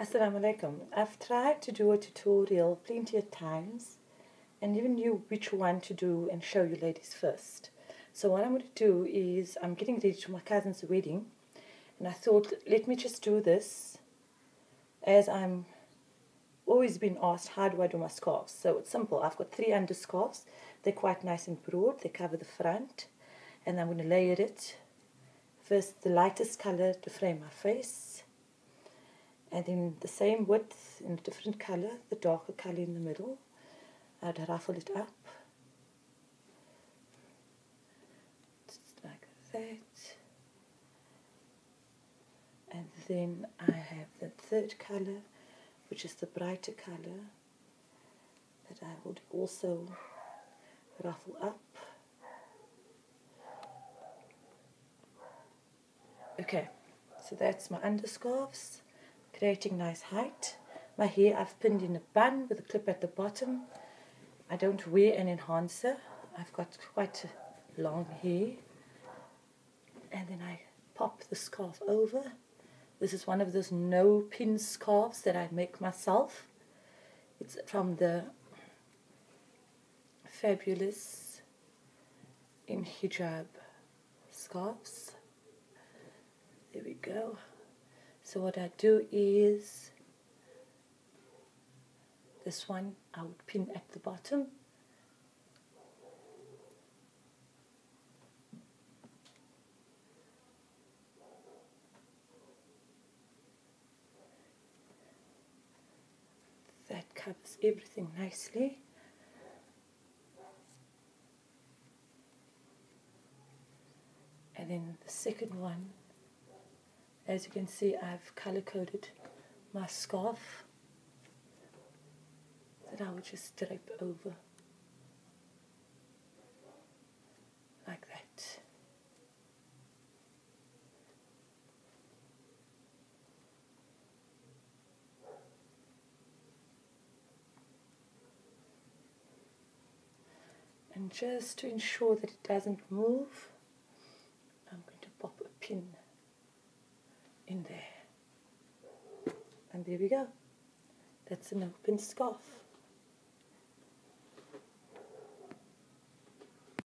Assalamu alaikum. I've tried to do a tutorial plenty of times and even knew which one to do and show you ladies first. So what I'm going to do is I'm getting ready to my cousin's wedding and I thought let me just do this as I'm always been asked how do I do my scarves. So it's simple. I've got three underscarves. They're quite nice and broad. They cover the front and I'm going to layer it. First the lightest color to frame my face and then the same width in a different color, the darker color in the middle. I'd ruffle it up just like that. And then I have the third color, which is the brighter color that I would also ruffle up. Okay, so that's my underscarves, creating nice height. My hair I've pinned in a bun with a clip at the bottom. I don't wear an enhancer. I've got quite long hair. And then I pop the scarf over. This is one of those no pin scarves that I make myself. It's from the fabulous in hijab scarves. There we go. So what I do is this one I would pin at the bottom. That covers everything nicely. And then the second one, as you can see, I've color coded my scarf. That I will just drape over. Like that. And just to ensure that it doesn't move, I'm going to pop a pin in there. And there we go. That's an open scarf.